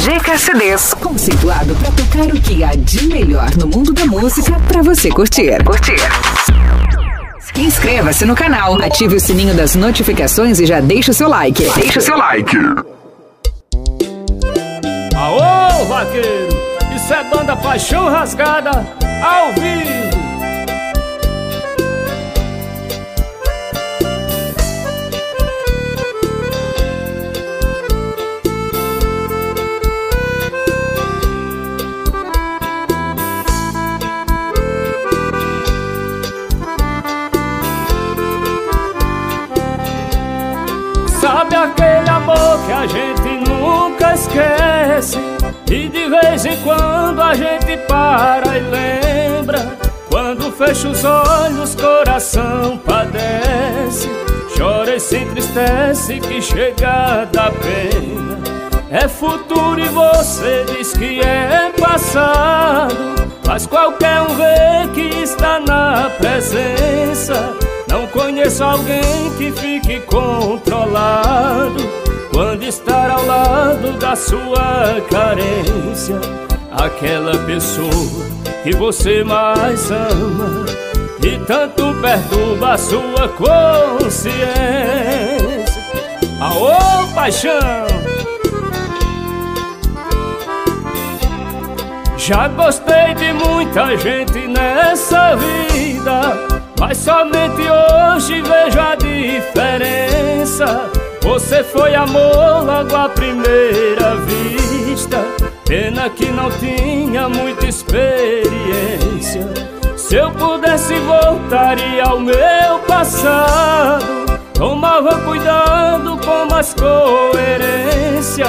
GKCDs, conceituado para tocar o que há de melhor no mundo da música para você curtir. Curtir. Inscreva-se no canal, ative o sininho das notificações e já deixa o seu like. Deixa o seu like. Aô, vaqueiro! Isso é banda Paixão Rasgada ao vivo! Sabe aquele amor que a gente nunca esquece. E de vez em quando a gente para e lembra. Quando fecha os olhos, coração padece. Chora e se entristece que chega da pena. É futuro e você diz que é passado. Mas qualquer um vê que está na presença. Não conheço alguém que fique controlado estar ao lado da sua carência. Aquela pessoa que você mais ama e tanto perturba a sua consciência. Aô, paixão! Já gostei de muita gente nessa vida mas somente hoje vejo a diferença Você foi amor logo à primeira vista. Pena que não tinha muita experiência. Se eu pudesse voltaria ao meu passado. Tomava cuidado com mais coerência.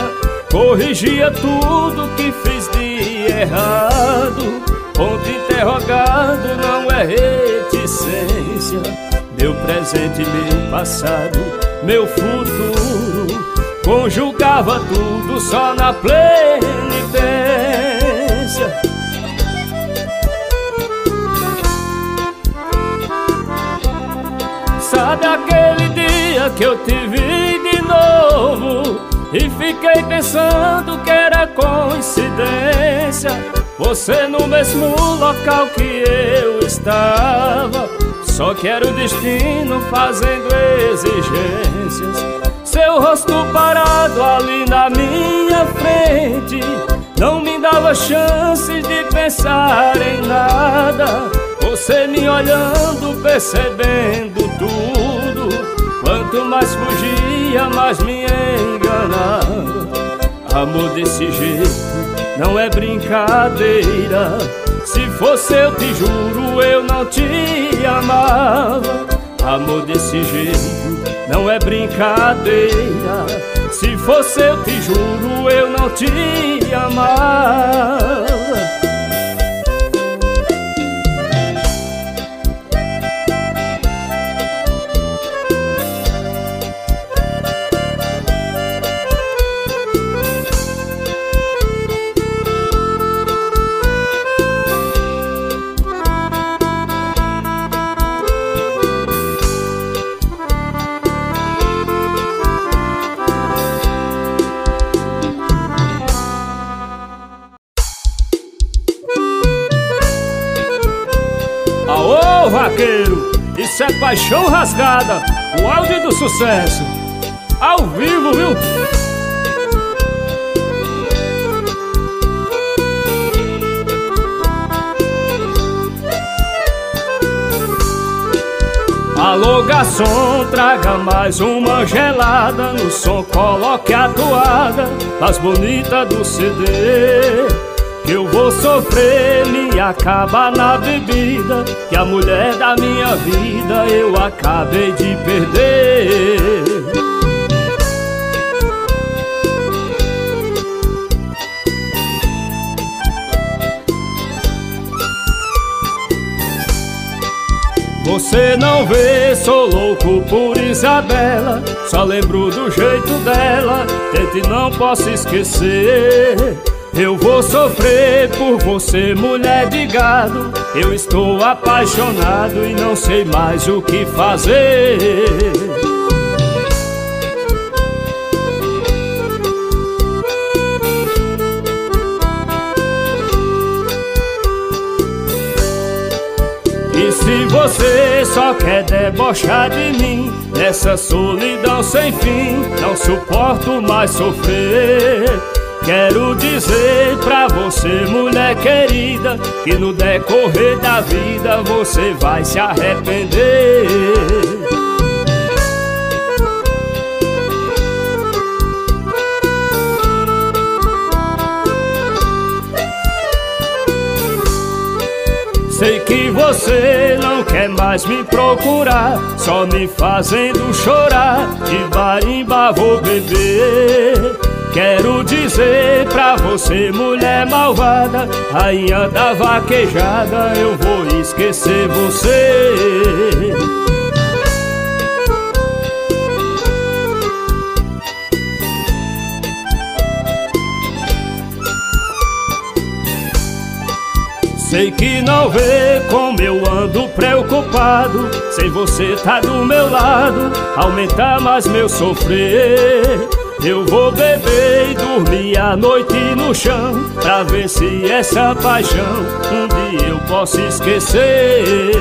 Corrigia tudo que fiz de errado. Ponto interrogado não é reticência. Meu presente, meu passado, meu futuro Conjugava tudo só na plenitência Sabe aquele dia que eu te vi de novo E fiquei pensando que era coincidência? Você no mesmo local que eu estava Só que era o destino fazendo exigências. Seu rosto parado ali na minha frente. Não me dava chance de pensar em nada. Você me olhando, percebendo tudo. Quanto mais fugia, mais me enganava. Amor desse jeito não é brincadeira. Se fosse eu te juro, eu não te amava. Amor desse jeito não é brincadeira. Se fosse eu te juro, eu não te amava. Isso é paixão rasgada, o áudio do sucesso, ao vivo, viu? Alô garçom, traga mais uma gelada No som coloque a toada Das bonitas do CD eu vou sofrer, me acaba na bebida Que a mulher da minha vida eu acabei de perder. Você não vê, sou louco por Isabela Só lembro do jeito dela, tente não posso esquecer eu vou sofrer por você, mulher de gado. Eu estou apaixonado e não sei mais o que fazer. E se você só quer debochar de mim, nessa solidão sem fim, não suporto mais sofrer. Quero dizer pra você, mulher querida Que no decorrer da vida você vai se arrepender. Sei que você não quer mais me procurar Só me fazendo chorar De barimba vou beber Quero dizer pra você, mulher malvada Rainha da vaquejada Eu vou esquecer você. Sei que não vê como eu ando preocupado Sem você tá do meu lado Aumentar mais meu sofrer Eu vou beber e dormir a noite no chão Pra ver se essa paixão um dia eu posso esquecer.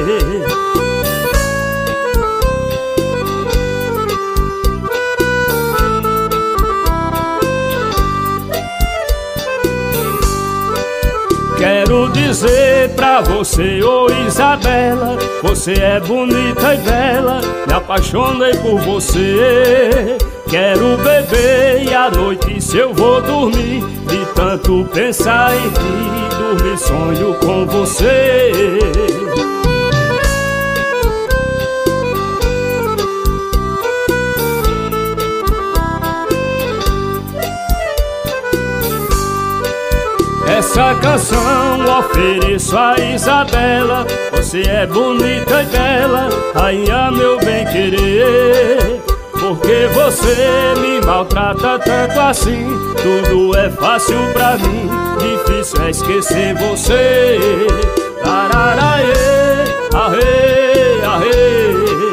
Quero dizer pra você, ô oh Isabela Você é bonita e bela Me apaixonei por você Quero beber e à noite se eu vou dormir De tanto pensar em ti Dormir sonho com você. Essa canção ofereço a Isabela. Você é bonita e bela, rainha meu bem querer Porque você me maltrata tanto assim. Tudo é fácil pra mim, difícil é esquecer você. Tararaê, arê, arê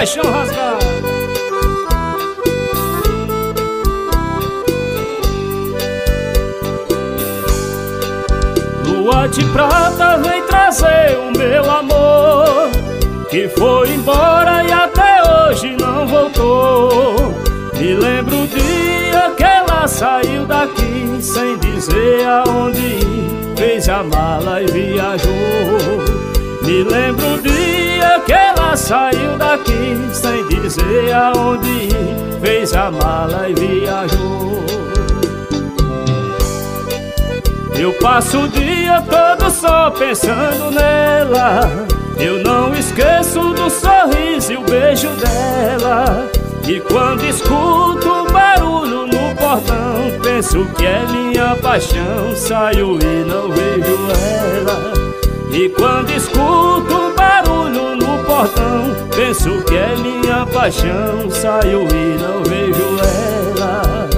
paixão rasgar. Lua de prata vem trazer o meu amor Que foi embora e até hoje não voltou Me lembro o dia que ela saiu daqui Sem dizer aonde ir Fez a mala e viajou Me lembro o dia que ela saiu daqui sem dizer aonde ir. Fez a mala e viajou. Eu passo o dia todo só pensando nela. Eu não esqueço do sorriso e o beijo dela. E quando escuto barulho no portão Penso que é minha paixão. Saio e não vejo ela. E quando escuto Penso que é minha paixão Saio e não vejo ela.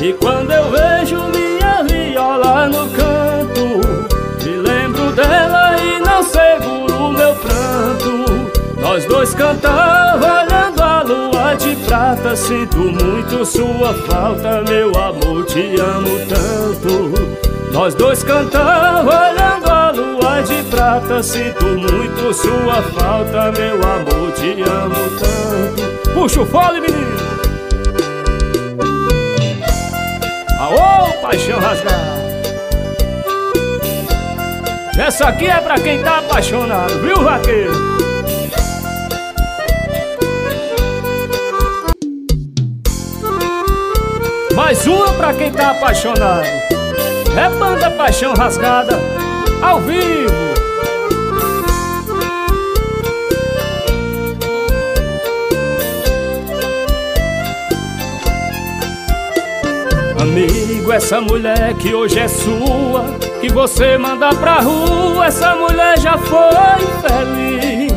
E quando eu vejo minha viola no canto Me lembro dela e não seguro o meu pranto. Nós dois cantávamos olhando a lua de prata Sinto muito sua falta, meu amor, te amo tanto nós dois cantamos olhando a lua de prata Sinto muito sua falta, meu amor, te amo tanto Puxa o fole, menino! Aô, paixão rasgada Essa aqui é pra quem tá apaixonado, viu, vaqueiro? Mais uma pra quem tá apaixonado é banda Paixão Rasgada, ao vivo. Amigo, essa mulher que hoje é sua, que você manda pra rua, essa mulher já foi feliz.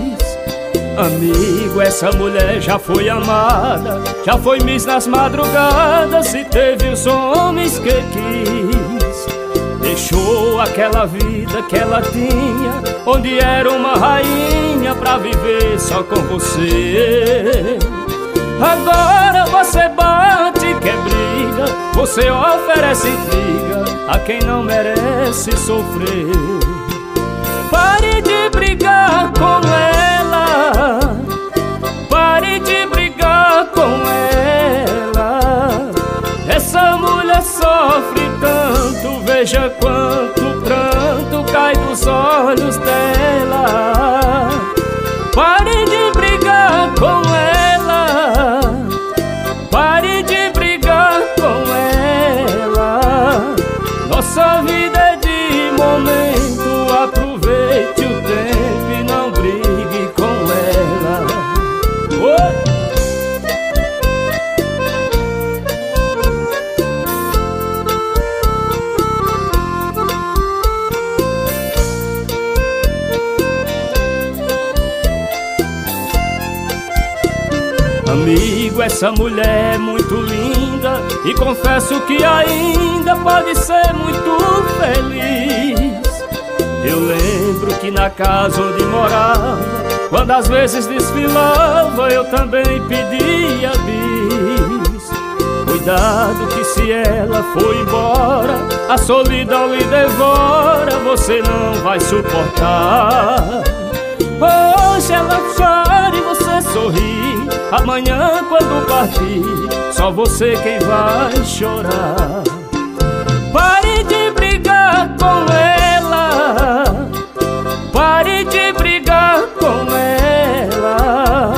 Amigo, essa mulher já foi amada, já foi miss nas madrugadas e teve os homens que quis. Deixou aquela vida que ela tinha, onde era uma rainha pra viver só com você. Agora você bate que é briga Você oferece intriga A quem não merece sofrer Pare de brigar com essa mulher é muito linda E confesso que ainda pode ser muito feliz. Eu lembro que na casa onde morava Quando às vezes desfilava Eu também pedia bis. Cuidado que se ela for embora A solidão lhe devora Você não vai suportar. Hoje ela chora e você sorri Amanhã quando partir Só você quem vai chorar. Pare de brigar com ela. Pare de brigar com ela.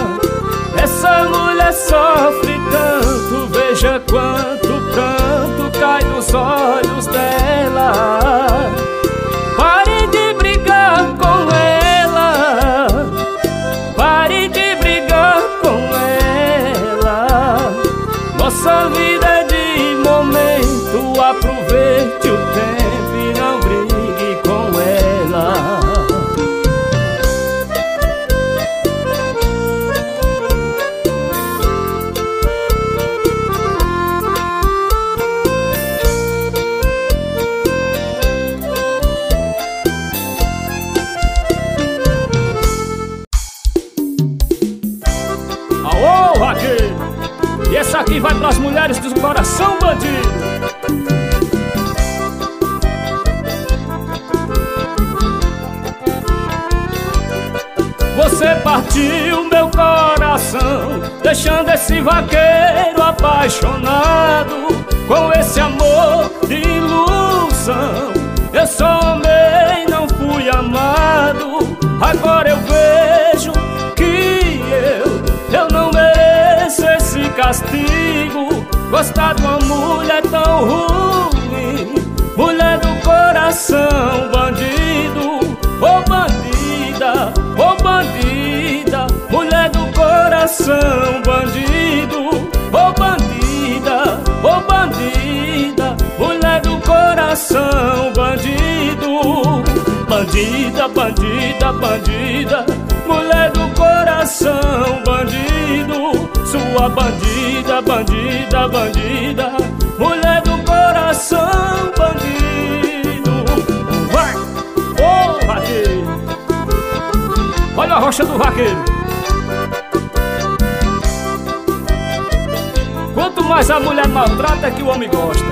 Essa mulher sofre tanto Veja quanto tanto cai dos olhos coração bandido! Você partiu meu coração, deixando esse vaqueiro apaixonado com esse amor de ilusão. Eu só amei, não fui amado. Agora eu vejo que eu, eu não mereço esse castigo. Gostar de uma mulher tão ruim, mulher do coração bandido, ô bandida, ô bandida, mulher do coração bandido, ô bandida, ô bandida, mulher do coração bandido, bandida, bandida, bandida, mulher do coração bandido, sua bandida, bandida, bandida, mulher do coração bandido, vai, ô vaqueiro, olha a rocha do vaqueiro. Quanto mais a mulher maltrata é que o homem gosta.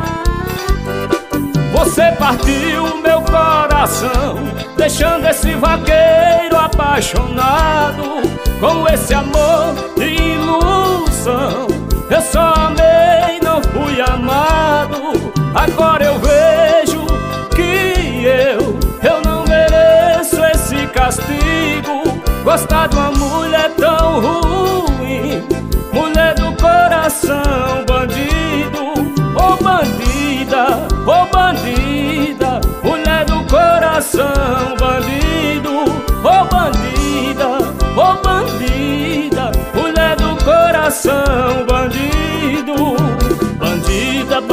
Você partiu meu coração, deixando esse vaqueiro apaixonado com esse amor de ilusão. Eu só amei, não fui amado. Agora eu vejo que eu, eu não mereço esse castigo. Gostar de uma mulher tão ruim, mulher do coração bandido, ô bandida, ô bandida, mulher do coração bandido,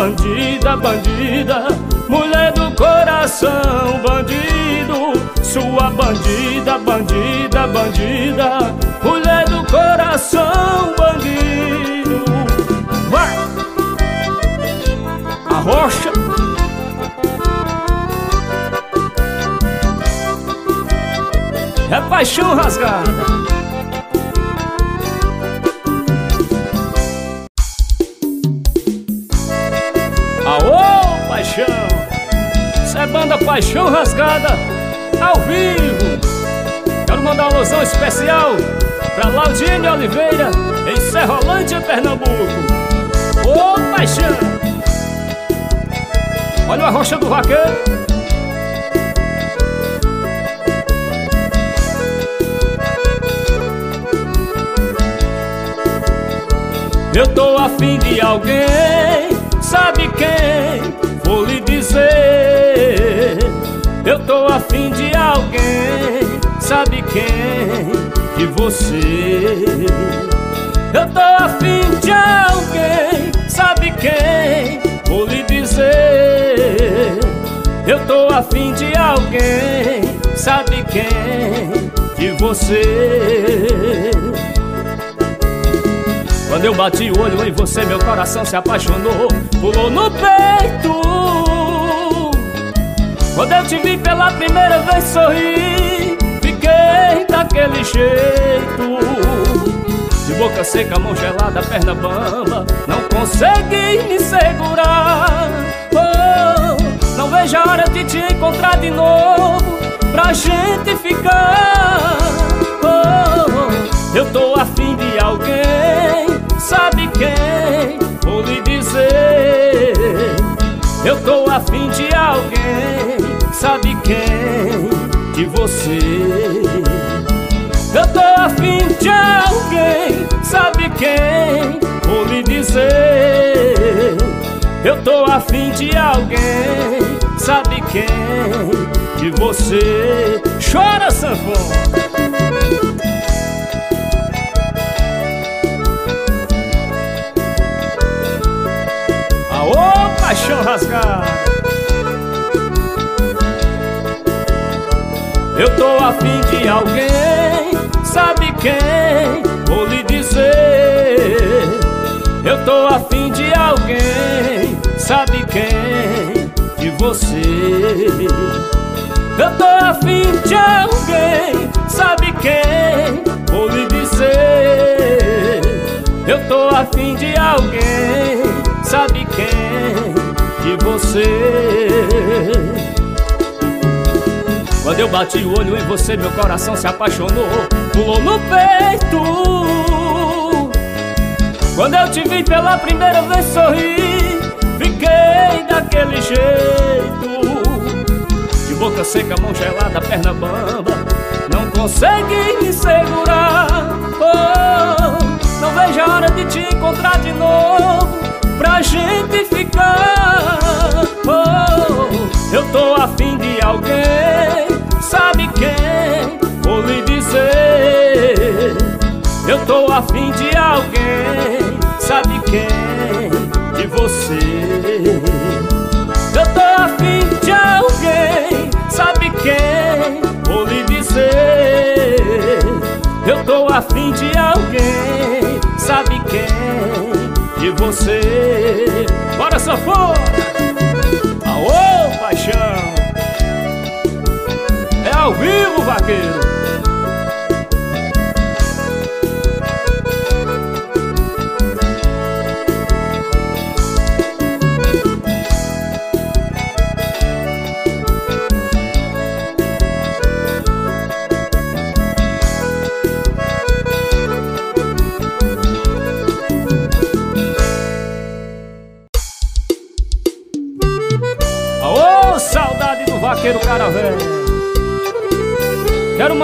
bandida, bandida. mulher do coração, bandido. Sua bandida, bandida, bandida, mulher do coração, bandido. Vai! A rocha. É paixão rasgada. Banda Paixão Rasgada, ao vivo. Quero mandar uma alusão especial pra Laudine Oliveira, em Serrolândia, Pernambuco. Ô paixão! Olha a rocha do vaqueiro. Eu tô afim de alguém, sabe quem? Vou lhe afim de alguém Sabe quem? De você Eu tô afim de alguém Sabe quem? Vou lhe dizer Eu tô afim de alguém Sabe quem? De você quando eu bati o olho em você, meu coração se apaixonou Pulou no peito primeira vez sorrir Fiquei daquele jeito. De boca seca, mão gelada, perna bamba Não consegui me segurar. Oh, Não vejo a hora de te encontrar de novo Pra gente ficar. Oh, Eu tô afim de alguém sabe quem? Vou lhe dizer Eu tô afim de alguém, sabe quem? De você Eu tô afim de alguém, sabe quem? Vou lhe dizer Eu tô afim de alguém, sabe quem? De você Chora, sanfona paixão rasgar Eu tô afim de alguém, sabe quem? Vou lhe dizer Eu tô afim de alguém, sabe quem? De você Eu tô afim de alguém, sabe quem? Vou lhe dizer Eu tô afim de alguém, sabe quem? de você Quando eu bati o olho em você, meu coração se apaixonou Pulou no peito. Quando eu te vi pela primeira vez sorrir Fiquei daquele jeito. De boca seca, mão gelada, perna bamba Não consegui me segurar. Oh, Não vejo a hora de te encontrar de novo pra gente ficar. Oh, eu tô afim de alguém, sabe quem? Vou lhe dizer. Eu tô afim de alguém, sabe quem? De você. Eu tô afim de alguém, sabe quem? Vou lhe dizer. Eu tô afim de alguém, sabe quem? de você Bora, sanfona! Vivo, vaqueiro!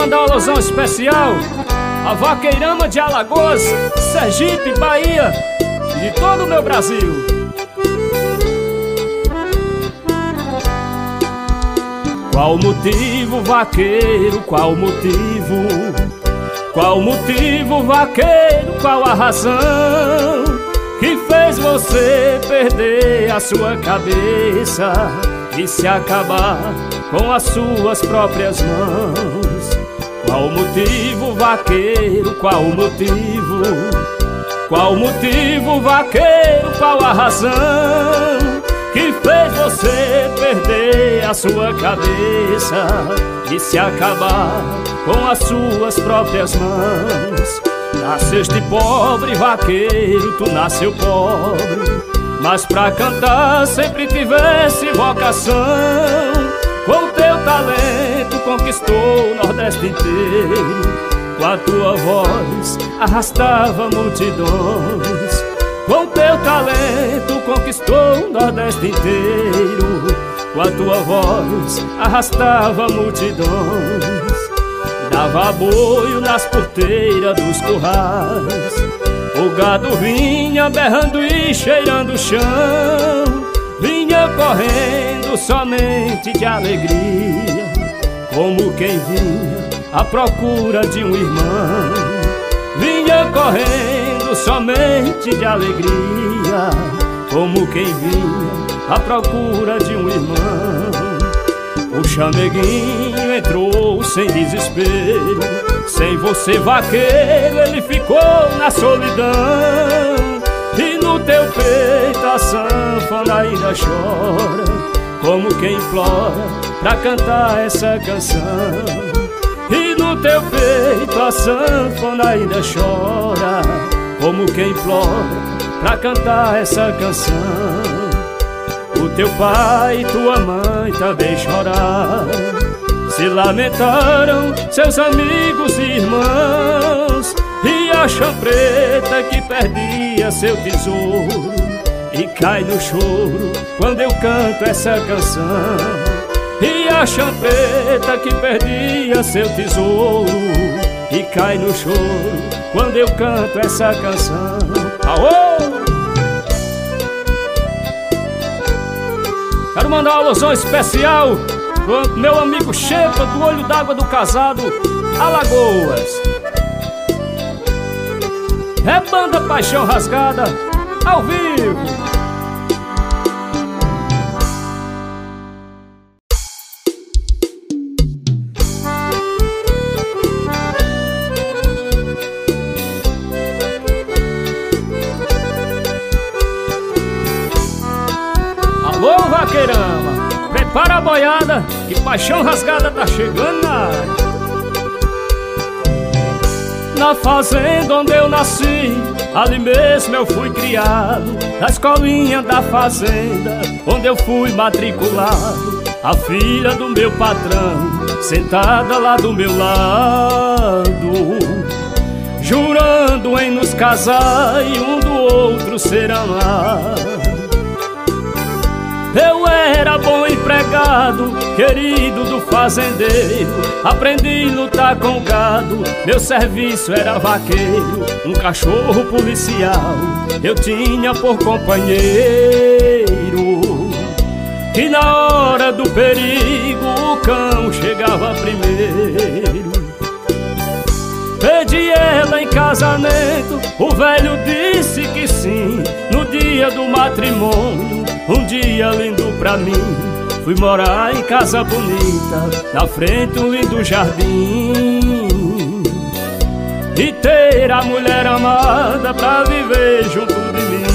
Mandar uma alusão especial a vaqueirama de Alagoas, Sergipe, Bahia e de todo o meu Brasil. Qual motivo, vaqueiro, qual motivo? Qual motivo, vaqueiro, qual a razão que fez você perder a sua cabeça e se acabar com as suas próprias mãos? Qual o motivo, vaqueiro? Qual o motivo? Qual o motivo, vaqueiro? Qual a razão que fez você perder a sua cabeça e se acabar com as suas próprias mãos? Nasceste pobre, vaqueiro, tu nasceu pobre Mas pra cantar sempre tivesse vocação Com teu talento conquistou o Nordeste inteiro. Com a tua voz arrastava multidões. Com teu talento conquistou o Nordeste inteiro. Com a tua voz arrastava multidões. Dava boio nas porteiras dos currais. O gado vinha berrando e cheirando o chão. Vinha correndo somente de alegria Como quem vinha à procura de um irmão. Vinha correndo somente de alegria Como quem vinha à procura de um irmão. O chameguinho entrou sem desespero Sem você vaqueiro ele ficou na solidão. E no teu peito a sanfona ainda chora Como quem implora pra cantar essa canção. E no teu peito a sanfona ainda chora Como quem implora pra cantar essa canção. O teu pai e tua mãe também choraram Se lamentaram seus amigos e irmãos E a chã preta que perdia seu tesouro E cai no choro quando eu canto essa canção E a chã preta que perdia seu tesouro E cai no choro quando eu canto essa canção Aô! Quero mandar uma alusão especial pro meu amigo Chepa do Olho d'Água do Casado, Alagoas. É banda Paixão Rasgada, ao vivo. Para a boiada, que paixão rasgada tá chegando na. Na fazenda onde eu nasci, ali mesmo eu fui criado. Na escolinha da fazenda, onde eu fui matriculado. A filha do meu patrão, sentada lá do meu lado. Jurando em nos casar e um do outro ser amado. Eu era bom empregado, querido do fazendeiro. Aprendi a lutar com gado, meu serviço era vaqueiro. Um cachorro policial, eu tinha por companheiro. E na hora do perigo, o cão chegava primeiro. Pedi ela em casamento, o velho disse que sim No dia do matrimônio, um dia lindo pra mim. Fui morar em casa bonita, na frente um lindo jardim. E ter a mulher amada pra viver junto de mim.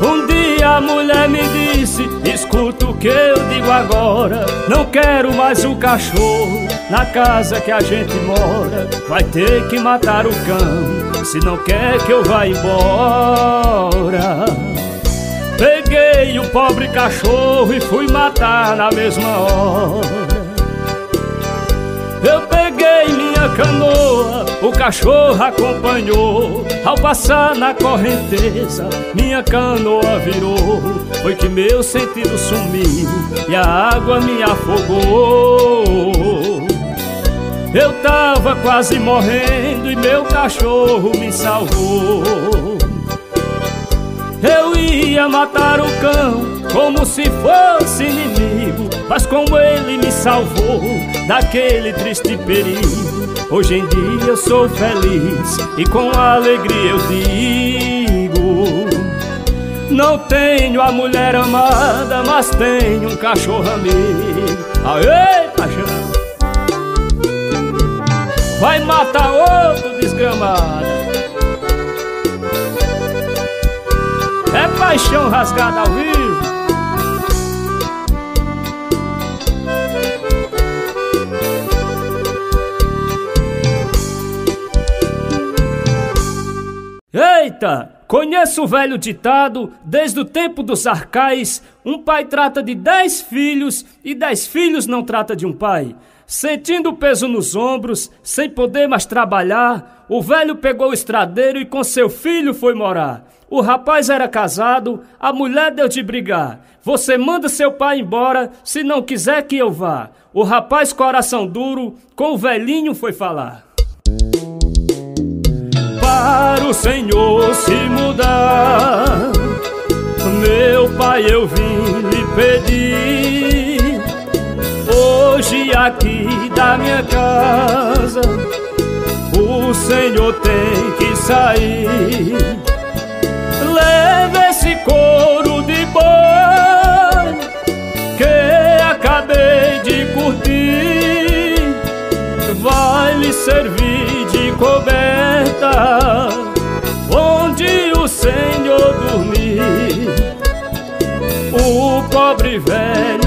Um dia a mulher me disse, escuta o que eu digo agora. Não quero mais o cachorro na casa que a gente mora. Vai ter que matar o cão Se não quer que eu vá embora. Peguei o pobre cachorro e fui matar na mesma hora. Eu peguei minha canoa, o cachorro acompanhou. Ao passar na correnteza, minha canoa virou. Foi que meu sentido sumiu e a água me afogou eu tava quase morrendo e meu cachorro me salvou. Eu ia matar o cão como se fosse inimigo, mas como ele me salvou daquele triste perigo. Hoje em dia eu sou feliz e com alegria eu digo. Não tenho a mulher amada, mas tenho um cachorro amigo. Aê, Vai matar outro desgramado. É paixão rasgada ao vivo. Eita! Conheço o velho ditado, desde o tempo dos arcais, um pai trata de dez filhos e dez filhos não trata de um pai. Sentindo peso nos ombros, sem poder mais trabalhar, o velho pegou o estradeiro e com seu filho foi morar. O rapaz era casado, a mulher deu de brigar. Você manda seu pai embora, se não quiser que eu vá. O rapaz, coração duro, com o velhinho foi falar para o Senhor se mudar. Meu pai, eu vim lhe pedir, hoje aqui da minha casa, o Senhor tem que sair. Leve esse couro de boi que acabei de curtir, vai lhe servir de coberta Senhor dormir. O pobre velho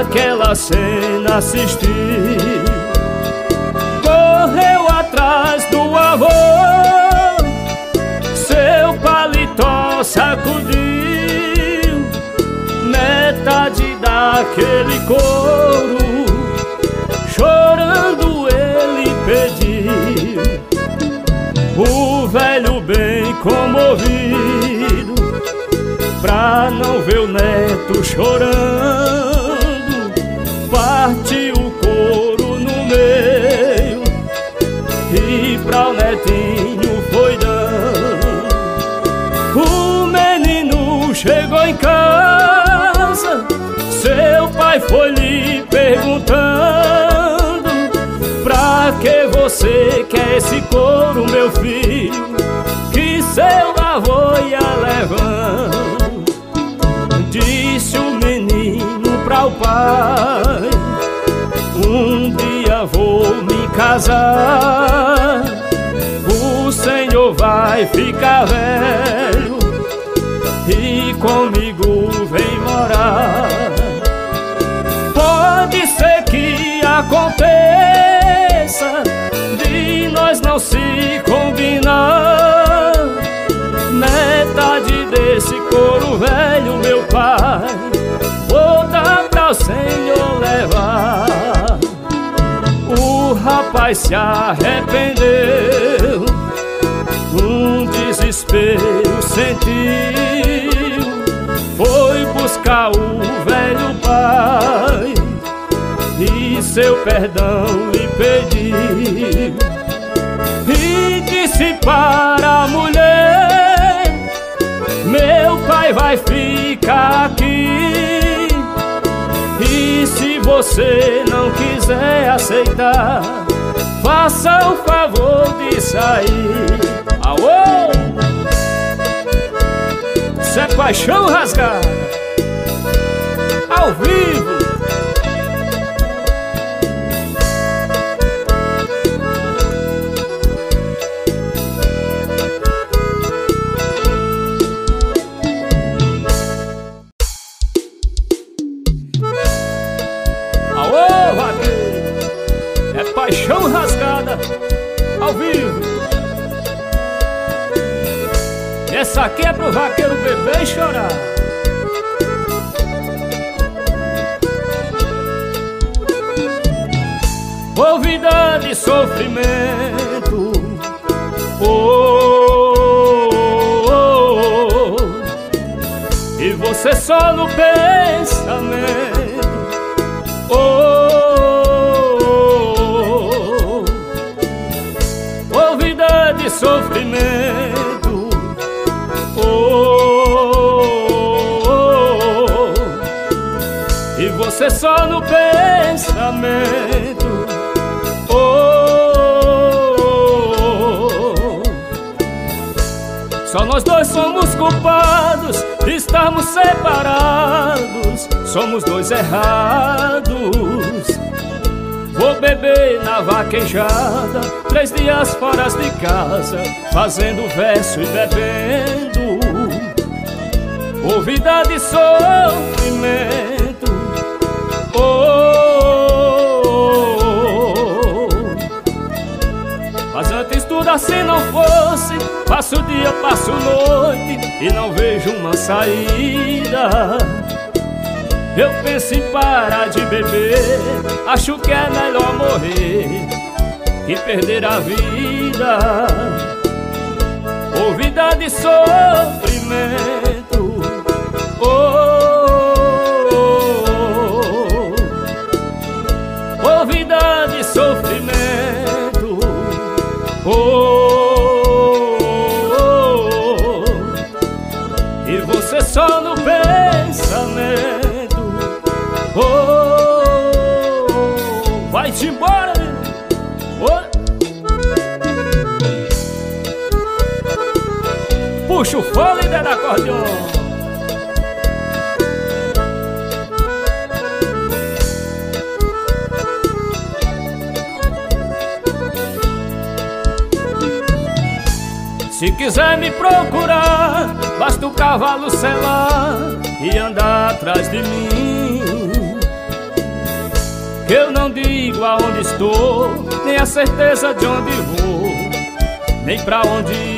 aquela cena assistiu. Correu atrás do avô, seu paletó sacudiu metade daquele couro, chorando ele pediu. O velho bem comovido, pra não ver o neto chorando, foi lhe perguntando Pra que você quer esse couro, meu filho Que seu avô ia levando? Disse o menino pra o pai Um dia vou me casar. O senhor vai ficar velho E comigo vem morar aconteça de nós não se combinar. Metade desse couro velho, meu pai, vou dar pra o Senhor levar. O rapaz se arrependeu, um desespero sentiu, foi buscar o velho pai seu perdão lhe pedi e disse para a mulher meu pai vai ficar aqui. E se você não quiser aceitar faça o favor de sair. Aô! Isso é paixão rasgada. Ao vivo pro vaqueiro beber e chorar. Por vida de sofrimento. Oh, oh, oh, e você só no pensamento. Você só no pensamento. Oh, oh, oh, Só nós dois somos culpados de estarmos separados. Somos dois errados. Vou beber na vaquejada Três dias fora de casa Fazendo verso e bebendo Por vida de sofrimento Mas antes tudo assim não fosse Passo dia, passo noite E não vejo uma saída. Eu penso em parar de beber Acho que é melhor morrer Que perder a vida. Ou vida de sofrimento Puxa o fôlego da acordeon. Se quiser me procurar, basta o cavalo selar e andar atrás de mim. Eu não digo aonde estou, nem a certeza de onde vou, nem pra onde ir.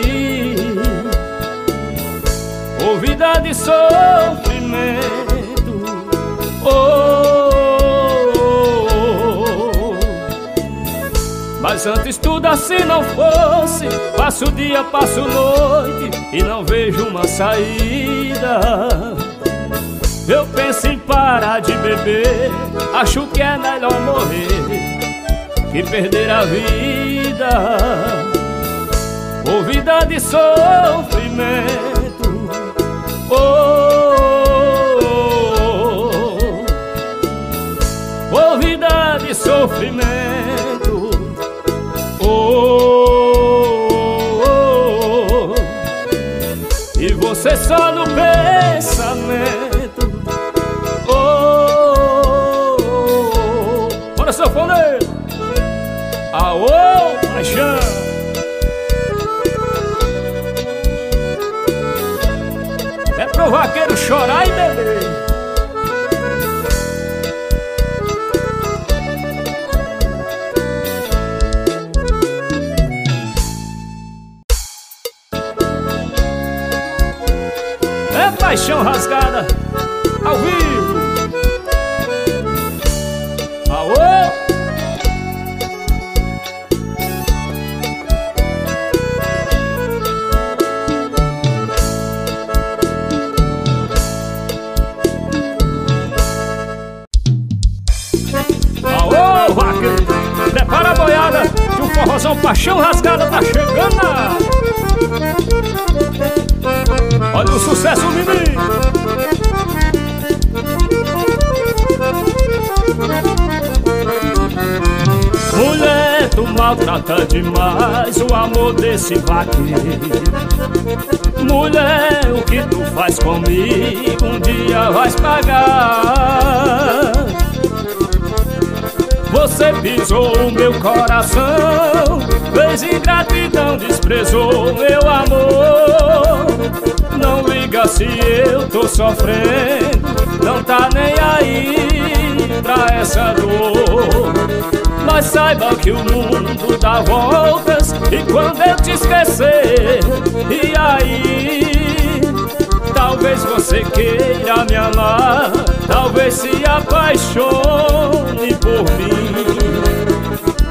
Vida de sofrimento, oh, oh, oh, Mas antes tudo assim não fosse, passo dia, passo noite e não vejo uma saída. Eu penso em parar de beber. Acho que é melhor morrer Que perder a vida. Ou vida de sofrimento oh, oh, oh, oh. vida de sofrimento oh, oh, oh. E você só no pensamento vaqueiro chorar e beber. É paixão rasgada desse vaqueiro Mulher, o que tu faz comigo? Um dia vais pagar. Você pisou o meu coração Fez ingratidão, desprezou meu amor. Não liga se eu tô sofrendo Não tá nem aí pra essa dor Mas saiba que o mundo dá voltas E quando eu te esquecer E aí? Talvez você queira me amar Talvez se apaixone por mim.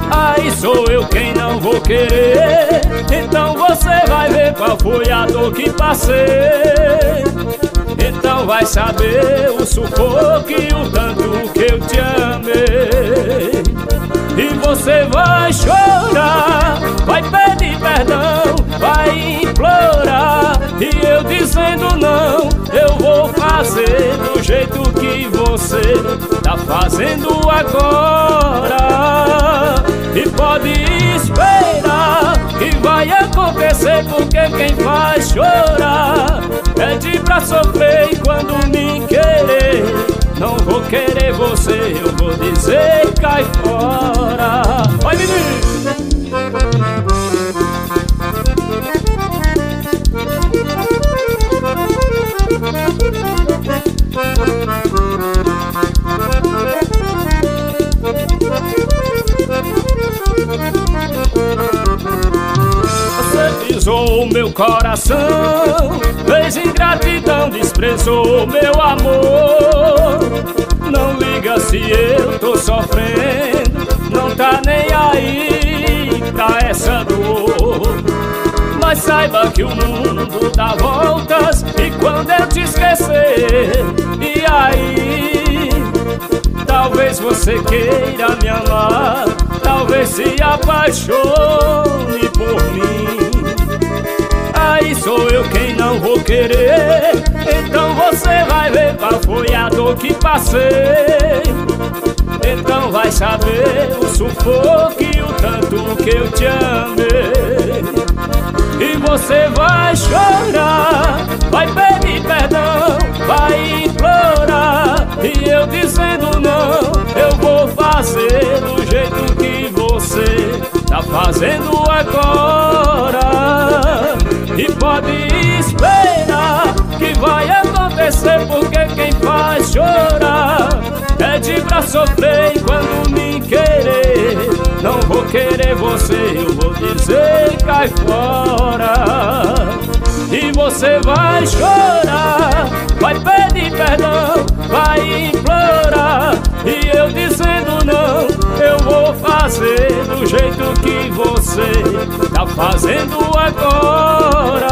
Aí sou eu quem não vou querer Então você vai ver qual foi a dor que passei. Então vai saber o sufoco e o tanto que eu te amei E você vai chorar, vai pedir perdão, vai implorar E eu dizendo não, eu vou fazer do jeito que você tá fazendo agora. E pode esperar que vai acontecer, porque quem faz chorar pede pra sofrer. Quando me querer, não vou querer você, eu vou dizer cai fora. Vai, menino! Você pisou meu coração, fez ingratidão, desprezou meu amor. Não liga se eu tô sofrendo, não tá nem aí pra essa dor. Mas saiba que o mundo dá voltas e quando eu te esquecer, e aí? Talvez você queira me amar, talvez se apaixone por mim. Aí sou eu quem não vou querer, então você vai ver qual foi a dor que passei. Então vai saber o sufoco e o tanto que eu te amei. E você vai chorar, vai pedir perdão, vai implorar. E eu dizendo não, eu vou fazer do jeito que sofrer. Quando me querer, não vou querer você, eu vou dizer cai fora. E você vai chorar, vai pedir perdão, vai implorar. E eu dizendo não, eu vou fazer do jeito que você tá fazendo agora.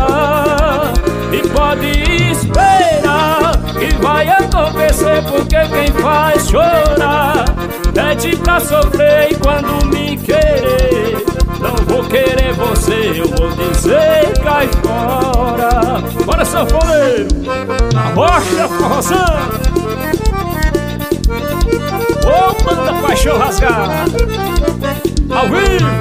E pode esperar que vai acontecer porque quem faz chorar é pede pra tá sofrer e quando me querer não vou querer você, eu vou dizer cai fora Bora sanfoneiro, na rocha forrozão Ô banda paixão rasgar. ao vivo